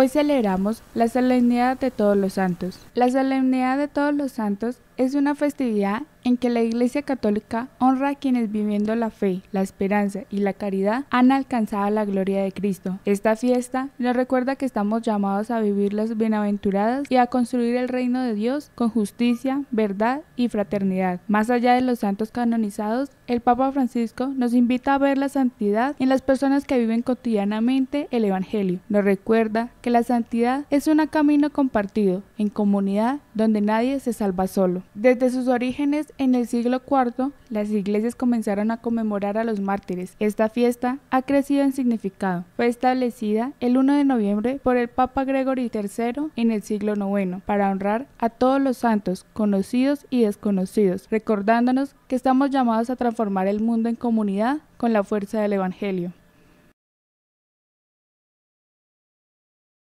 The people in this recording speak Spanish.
Hoy celebramos la solemnidad de todos los santos. La solemnidad de todos los santos es una festividad en que la Iglesia Católica honra a quienes viviendo la fe, la esperanza y la caridad han alcanzado la gloria de Cristo. Esta fiesta nos recuerda que estamos llamados a vivir las bienaventuradas y a construir el reino de Dios con justicia, verdad y fraternidad. Más allá de los santos canonizados, el Papa Francisco nos invita a ver la santidad en las personas que viven cotidianamente el Evangelio. Nos recuerda que la santidad es un camino compartido, en comunidad, donde nadie se salva solo. Desde sus orígenes en el siglo IV, las iglesias comenzaron a conmemorar a los mártires. Esta fiesta ha crecido en significado. Fue establecida el 1 de noviembre por el Papa Gregory III en el siglo IX para honrar a todos los santos, conocidos y desconocidos, recordándonos que estamos llamados a transformar el mundo en comunidad con la fuerza del Evangelio.